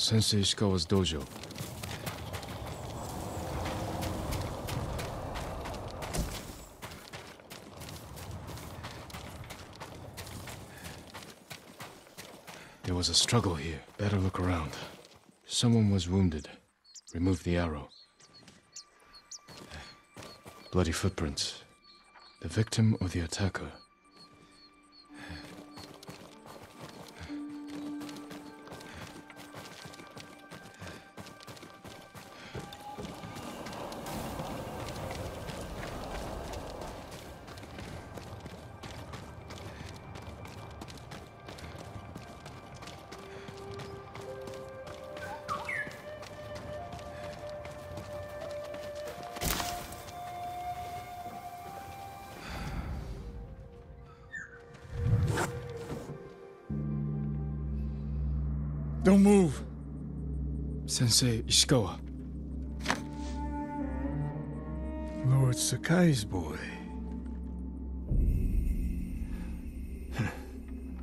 Sensei Ishikawa's dojo. There was a struggle here. Better look around. Someone was wounded. Remove the arrow. Bloody footprints. The victim or the attacker? Don't move. Sensei Ishikawa. Lord Sakai's boy.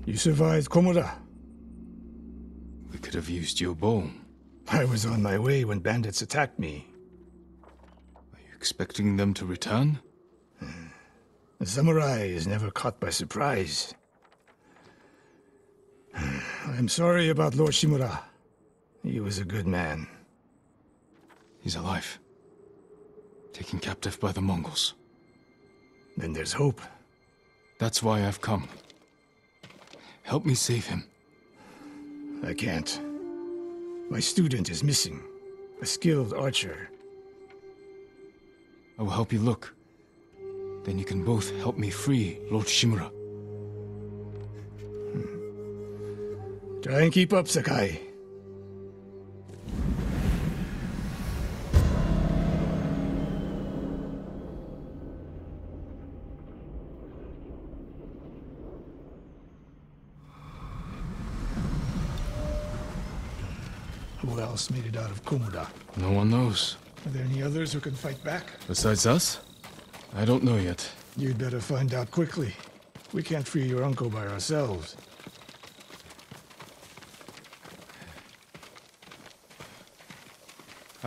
you survived Komoda. We could have used your bone. I was on my way when bandits attacked me. Are you expecting them to return? A samurai is never caught by surprise. I'm sorry about Lord Shimura. He was a good man. He's alive. Taken captive by the Mongols. Then there's hope. That's why I've come. Help me save him. I can't. My student is missing. A skilled archer. I will help you look. Then you can both help me free Lord Shimura. Try and keep up, Sakai. Who else made it out of Komoda? No one knows. Are there any others who can fight back? Besides us? I don't know yet. You'd better find out quickly. We can't free your uncle by ourselves.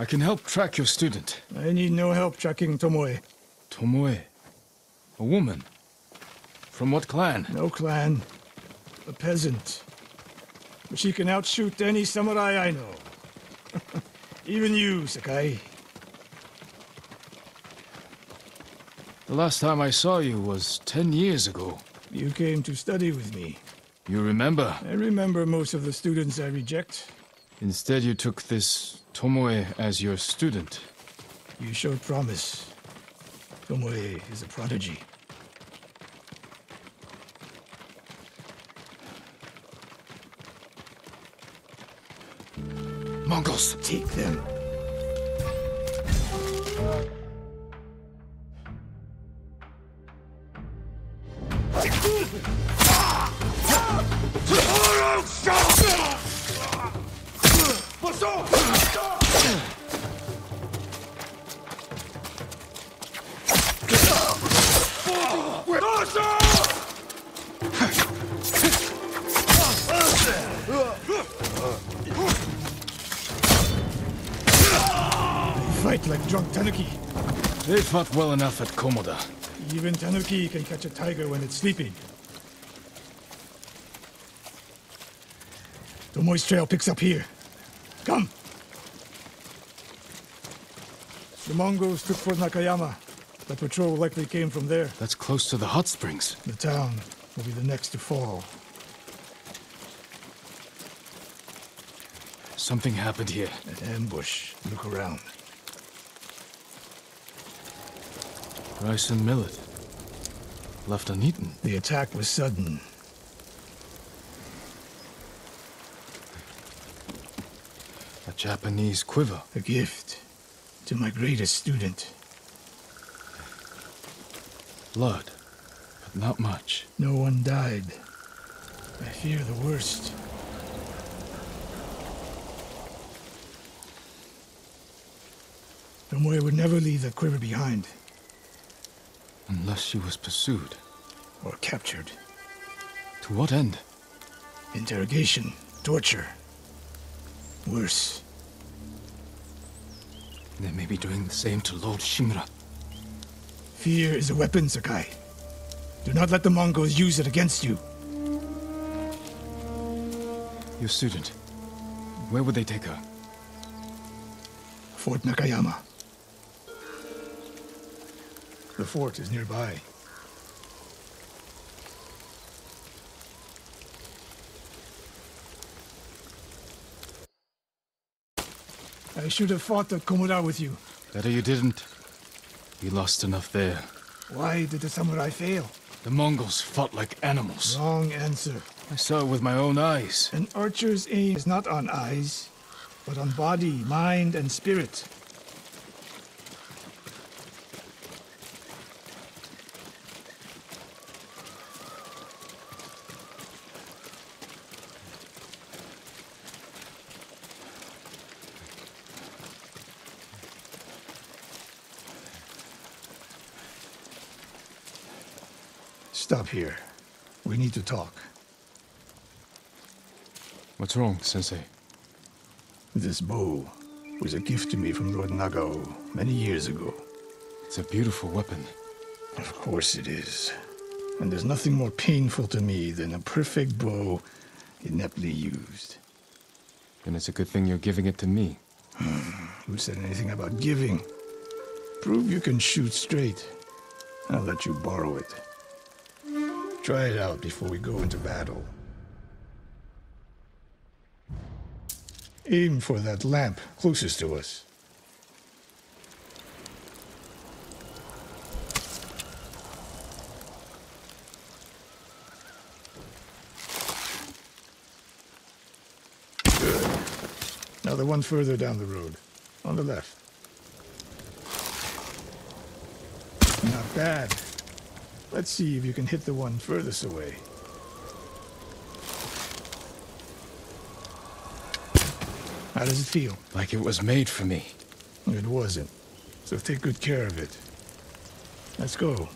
I can help track your student. I need no help tracking Tomoe. Tomoe. A woman. From what clan? No clan. A peasant. But she can outshoot any samurai I know. Even you, Sakai. The last time I saw you was ten years ago. You came to study with me. You remember? I remember most of the students I reject. Instead, you took this Tomoe as your student. You showed promise. Tomoe is a prodigy. Mongols! Take them. Fight like drunk tanuki. They fought well enough at Komoda. Even tanuki can catch a tiger when it's sleeping. Tomoe's trail picks up here. Come! The Mongols took Fort Nakayama. The patrol likely came from there. That's close to the hot springs. The town will be the next to fall. Something happened here. An ambush. Look around. Rice and millet. Left uneaten. The attack was sudden. A Japanese quiver. A gift to my greatest student. Blood. But not much. No one died. I fear the worst. Tomoe would never leave the quiver behind, Unless she was pursued. or captured. To what end? Interrogation, torture. Worse. They may be doing the same to Lord Shimura. Fear is a weapon, Sakai. Do not let the Mongols use it against you. Your student. Where would they take her? Fort Nakayama. The fort is nearby. I should have fought the Komoda with you. Better you didn't. You lost enough there. Why did the samurai fail? The Mongols fought like animals. Wrong answer. I saw it with my own eyes. An archer's aim is not on eyes, but on body, mind, and spirit. Stop here. We need to talk. What's wrong, Sensei? This bow was a gift to me from Lord Nagao many years ago. It's a beautiful weapon. Of course it is. And there's nothing more painful to me than a perfect bow ineptly used. And it's a good thing you're giving it to me. Hmm. Who said anything about giving? Prove you can shoot straight. I'll let you borrow it. Try it out before we go into battle. Aim for that lamp closest to us. Good. Now the one further down the road. On the left. Not bad. Let's see if you can hit the one furthest away. How does it feel? Like it was made for me. It wasn't. So take good care of it. Let's go.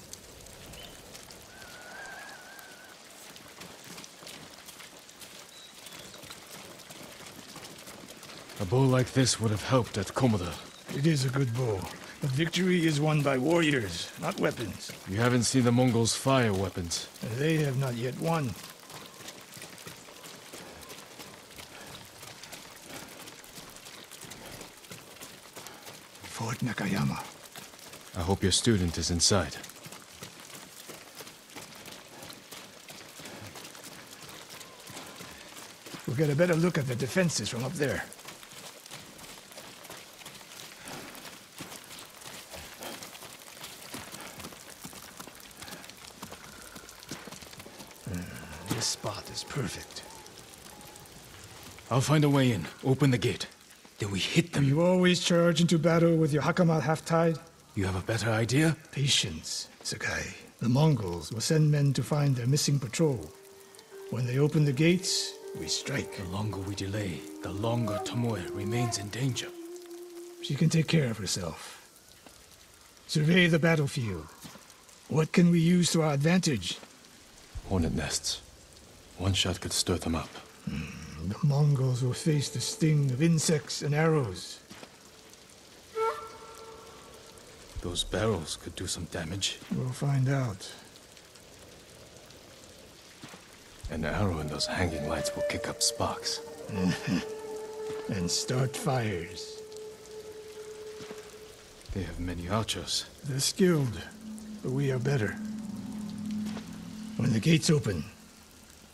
A bow like this would have helped at Komoda. It is a good bow. But victory is won by warriors, not weapons. You haven't seen the Mongols fire weapons. They have not yet won. Fort Nakayama. I hope your student is inside. We'll get a better look at the defenses from up there. Hmm, This spot is perfect. I'll find a way in. Open the gate. Then we hit them. You always charge into battle with your hakama half-tied? You have a better idea? Patience, Sakai. The Mongols will send men to find their missing patrol. When they open the gates, we strike. The longer we delay, the longer Tomoe remains in danger. She can take care of herself. Survey the battlefield. What can we use to our advantage? Hornet nests. One shot could stir them up. Hmm. The Mongols will face the sting of insects and arrows. Those barrels could do some damage. We'll find out. An arrow in those hanging lights will kick up sparks. And start fires. They have many archers. They're skilled, but we are better. When the gates open,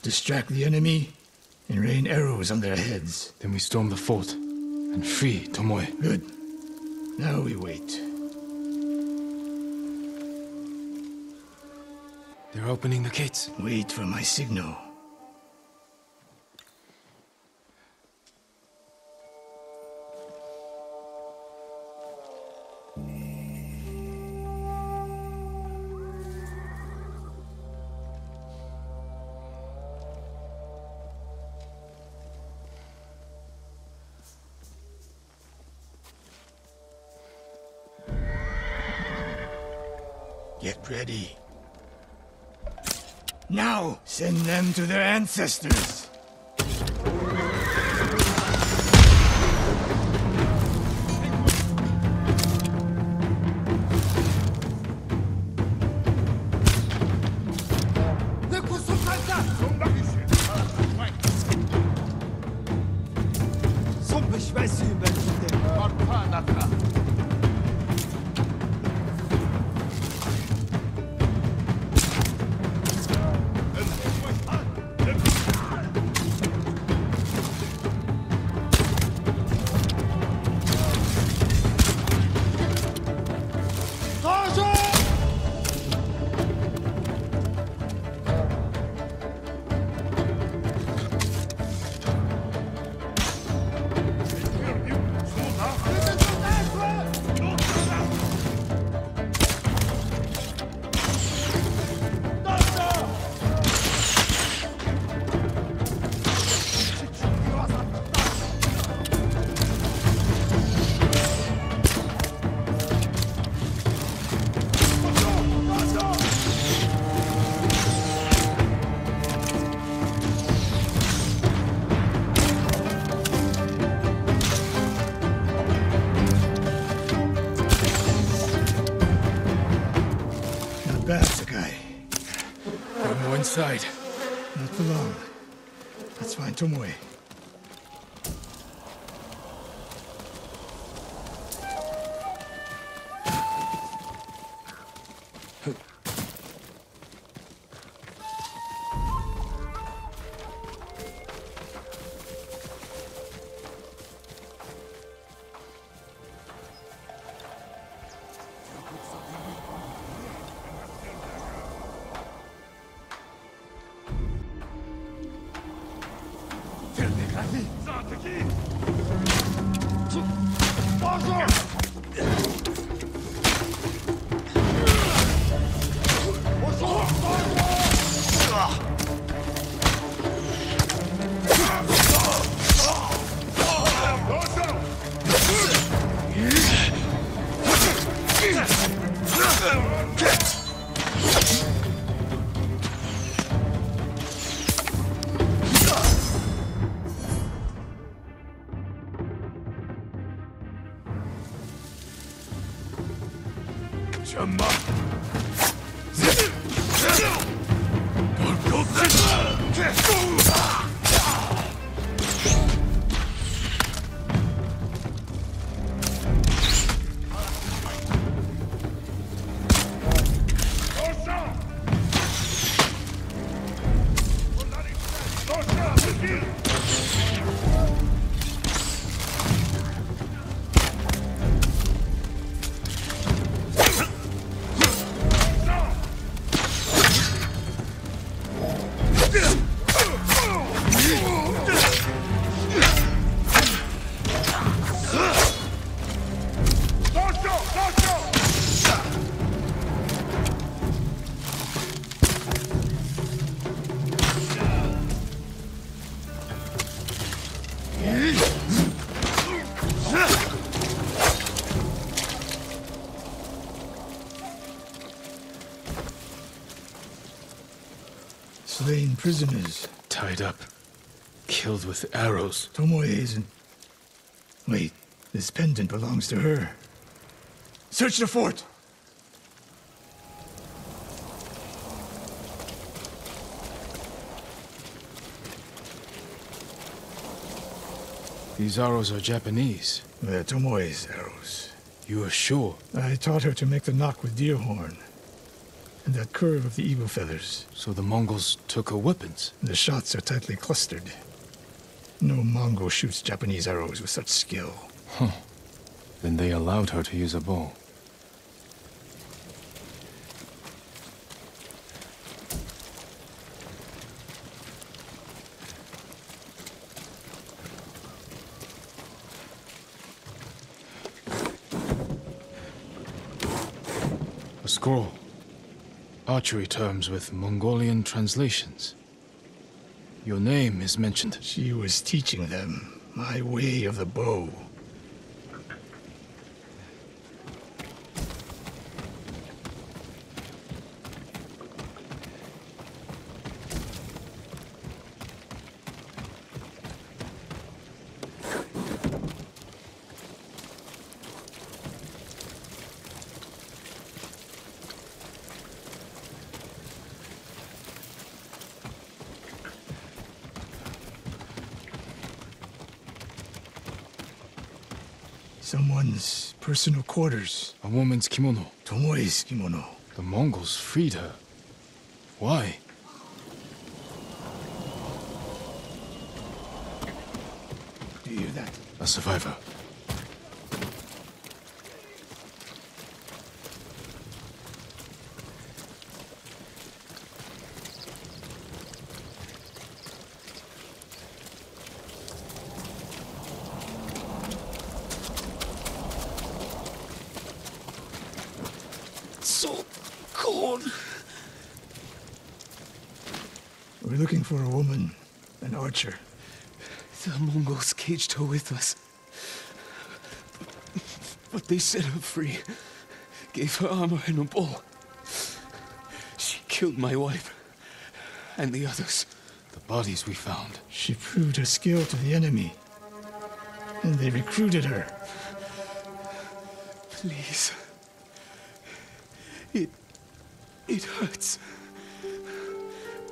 distract the enemy and rain arrows on their heads. Then we storm the fort and free Tomoe. Good. Now we wait. They're opening the gates. Wait for my signal. To their ancestors. Let's find Tomoe. Slain prisoners. Tied up. Killed with arrows. Tomoe isn't. Wait, this pendant belongs to her. Search the fort! These arrows are Japanese. They're Tomoe's arrows. You are sure? I taught her to make the nock with deer horn. And that curve of the eagle feathers. So the Mongols took her weapons. The shots are tightly clustered. No Mongol shoots Japanese arrows with such skill. Then they allowed her to use a bow. A scroll. Archery terms with Mongolian translations. Your name is mentioned. She was teaching them my way of the bow. Someone's personal quarters. A woman's kimono. Tomoe's kimono. The Mongols freed her. Why? Do you hear that? A survivor. So cold. We're looking for a woman, an archer. The Mongols caged her with us. But they set her free. Gave her armor and a bow. She killed my wife. And the others. The bodies we found. She proved her skill to the enemy. And they recruited her. Please. It. It hurts.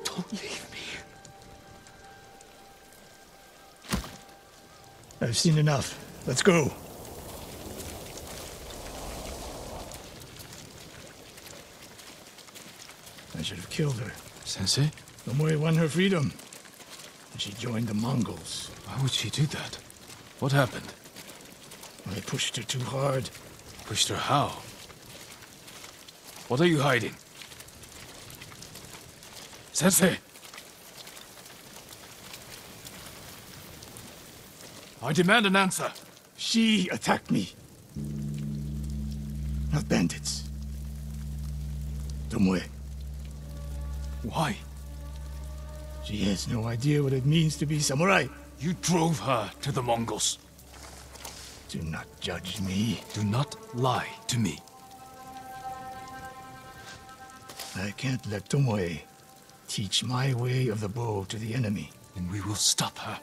Don't leave me. I've seen enough. Let's go. I should have killed her. Sensei? Tomoe won her freedom. And she joined the Mongols. Why would she do that? What happened? I pushed her too hard. Pushed her how? What are you hiding? Sensei! I demand an answer. She attacked me. Not bandits. Tomoe. Why? She has no idea what it means to be samurai. You drove her to the Mongols. Do not judge me. Do not lie to me. I can't let Tomoe teach my way of the bow to the enemy. And we will stop her.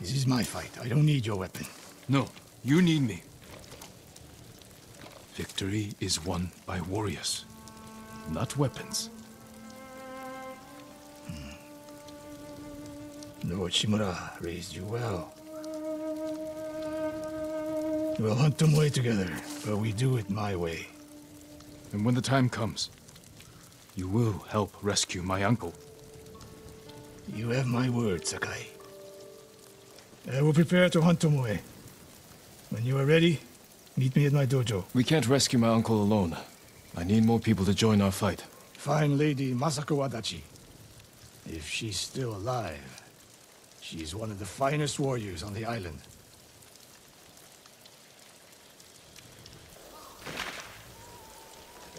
This is my fight. I don't need your weapon. No, you need me. Victory is won by warriors, not weapons. Hmm. Lord Shimura raised you well. We'll hunt Tomoe together, but we do it my way. And when the time comes, you will help rescue my uncle. You have my word, Sakai. I will prepare to hunt Tomoe. When you are ready, meet me at my dojo. We can't rescue my uncle alone. I need more people to join our fight. Fine lady Masako Adachi. If she's still alive, she's one of the finest warriors on the island.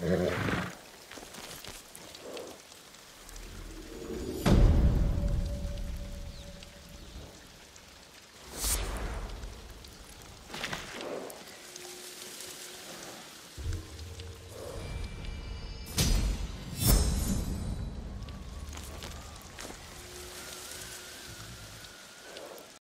Mm-hmm.